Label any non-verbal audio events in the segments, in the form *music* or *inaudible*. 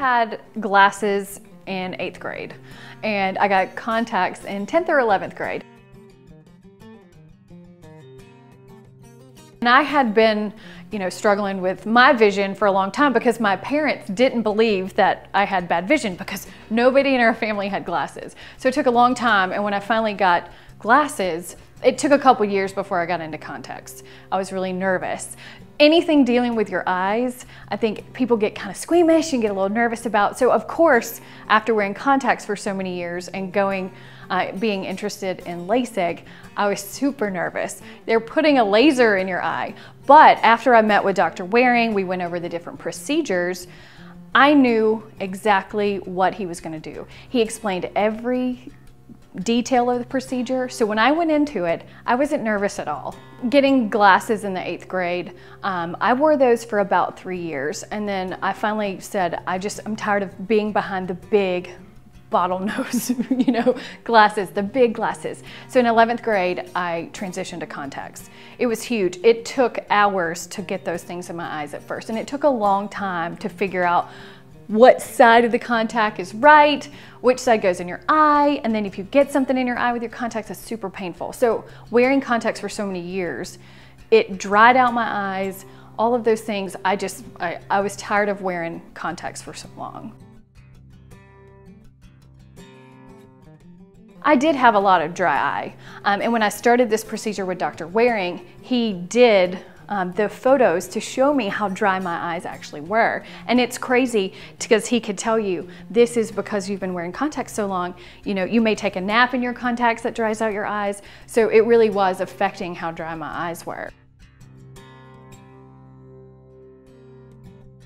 had glasses in eighth grade and I got contacts in 10th or 11th grade. And I had been, you know, struggling with my vision for a long time because my parents didn't believe that I had bad vision because nobody in our family had glasses. So it took a long time and when I finally got glasses, it took a couple years before I got into contacts. I was really nervous. Anything dealing with your eyes, I think people get kind of squeamish and get a little nervous about. So of course, after wearing contacts for so many years and going, uh, being interested in LASIK, I was super nervous. They're putting a laser in your eye. But after I met with Dr. Waring, we went over the different procedures, I knew exactly what he was gonna do. He explained every detail of the procedure. So when I went into it, I wasn't nervous at all. Getting glasses in the eighth grade, um, I wore those for about three years. And then I finally said, I just, I'm tired of being behind the big bottlenose, *laughs* you know, glasses, the big glasses. So in 11th grade, I transitioned to contacts. It was huge. It took hours to get those things in my eyes at first. And it took a long time to figure out what side of the contact is right, which side goes in your eye, and then if you get something in your eye with your contacts, it's super painful. So wearing contacts for so many years, it dried out my eyes, all of those things. I just, I, I was tired of wearing contacts for so long. I did have a lot of dry eye. Um, and when I started this procedure with Dr. Waring, he did um, the photos to show me how dry my eyes actually were. And it's crazy because he could tell you, this is because you've been wearing contacts so long. You know, you may take a nap in your contacts that dries out your eyes. So it really was affecting how dry my eyes were.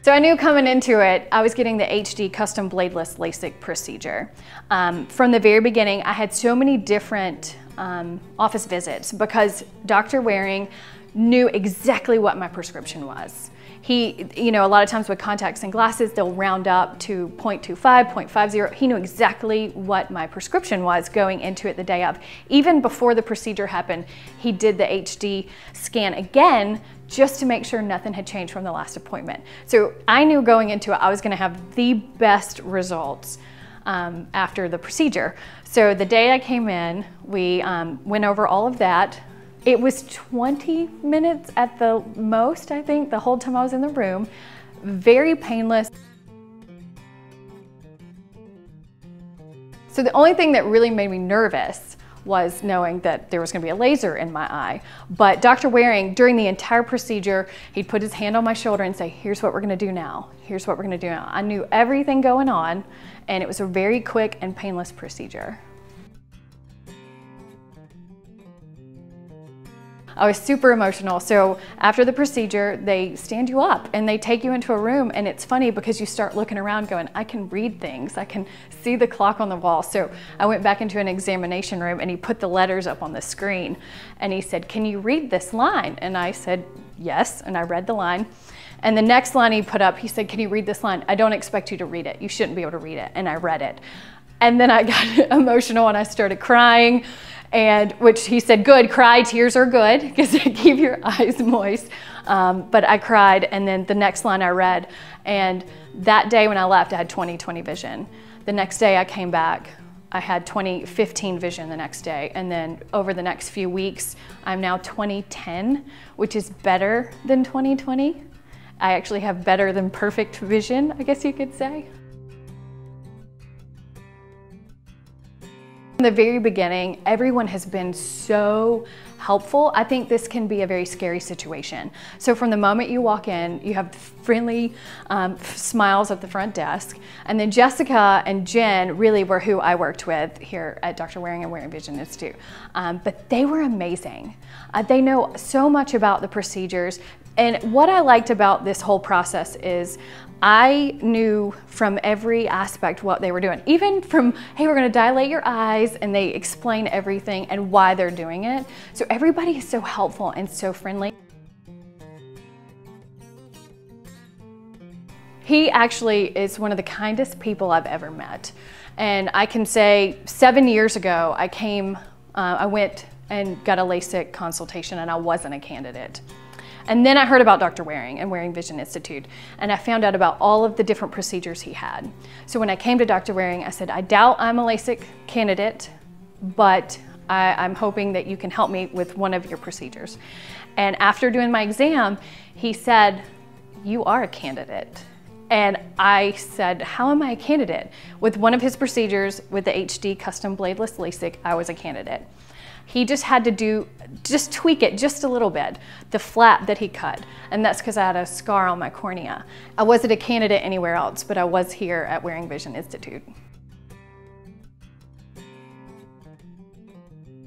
So I knew coming into it, I was getting the HD custom bladeless LASIK procedure. Um, from the very beginning, I had so many different um, office visits because Dr. Waring knew exactly what my prescription was. He, you know, a lot of times with contacts and glasses, they'll round up to 0.25, 0.50. He knew exactly what my prescription was going into it the day of. Even before the procedure happened, he did the HD scan again just to make sure nothing had changed from the last appointment. So I knew going into it, I was gonna have the best results um, after the procedure. So the day I came in, we um, went over all of that. It was 20 minutes at the most, I think, the whole time I was in the room. Very painless. So the only thing that really made me nervous was knowing that there was going to be a laser in my eye. But Dr. Waring, during the entire procedure, he'd put his hand on my shoulder and say, here's what we're going to do now. Here's what we're going to do now. I knew everything going on, and it was a very quick and painless procedure. I was super emotional. So after the procedure, they stand you up and they take you into a room and it's funny because you start looking around going, I can read things. I can see the clock on the wall. So I went back into an examination room and he put the letters up on the screen and he said, can you read this line? And I said, yes. And I read the line. And the next line he put up, he said, can you read this line? I don't expect you to read it. You shouldn't be able to read it. And I read it. And then I got *laughs* emotional and I started crying and which he said, good, cry, tears are good because they *laughs* keep your eyes moist. Um, but I cried, and then the next line I read, and that day when I left, I had 20/20 vision. The next day I came back, I had 20/15 vision the next day, and then over the next few weeks, I'm now 20/10, which is better than 20/20. I actually have better than perfect vision, I guess you could say. From the very beginning, everyone has been so helpful. I think this can be a very scary situation. So from the moment you walk in, you have friendly um, smiles at the front desk. And then Jessica and Jen really were who I worked with here at Dr. Waring and Waring Vision Institute. Um, but they were amazing. Uh, they know so much about the procedures. And what I liked about this whole process is I knew from every aspect what they were doing. Even from, hey, we're gonna dilate your eyes, and they explain everything and why they're doing it. So everybody is so helpful and so friendly. He actually is one of the kindest people I've ever met. And I can say seven years ago, I came, uh, I went and got a LASIK consultation and I wasn't a candidate. And then I heard about Dr. Waring and Waring Vision Institute, and I found out about all of the different procedures he had. So when I came to Dr. Waring, I said, I doubt I'm a LASIK candidate, but I, am hoping that you can help me with one of your procedures. And after doing my exam, he said, you are a candidate. And I said, how am I a candidate? With one of his procedures with the HD custom bladeless LASIK, I was a candidate. He just had to do, just tweak it just a little bit, the flap that he cut. And that's because I had a scar on my cornea. I wasn't a candidate anywhere else, but I was here at Waring Vision Institute.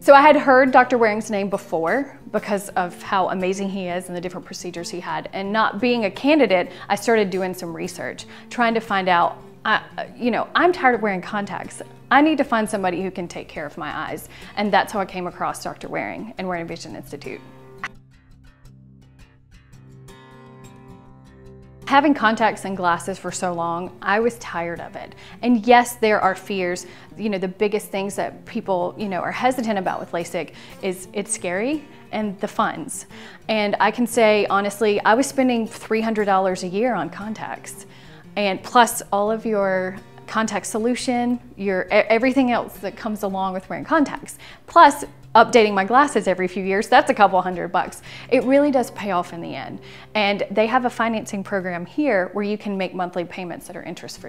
So I had heard Dr. Waring's name before because of how amazing he is and the different procedures he had. And not being a candidate, I started doing some research, trying to find out, uh, you know, I'm tired of wearing contacts. I need to find somebody who can take care of my eyes. And that's how I came across Dr. Waring and Waring Vision Institute. Having contacts and glasses for so long, I was tired of it. And yes, there are fears. You know, the biggest things that people, you know, are hesitant about with LASIK is it's scary and the funds. And I can say, honestly, I was spending $300 a year on contacts and plus all of your contact solution, your everything else that comes along with wearing contacts. Plus updating my glasses every few years, that's a couple hundred bucks. It really does pay off in the end. And they have a financing program here where you can make monthly payments that are interest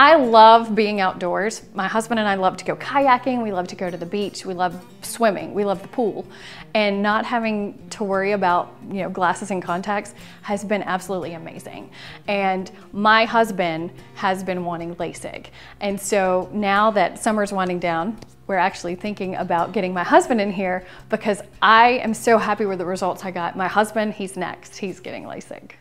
I love being outdoors. My husband and I love to go kayaking. We love to go to the beach. We love swimming. We love the pool. And not having to worry about, you know, glasses and contacts has been absolutely amazing. And my husband has been wanting LASIK. And so now that summer's winding down, we're actually thinking about getting my husband in here because I am so happy with the results I got. My husband, he's next. He's getting LASIK.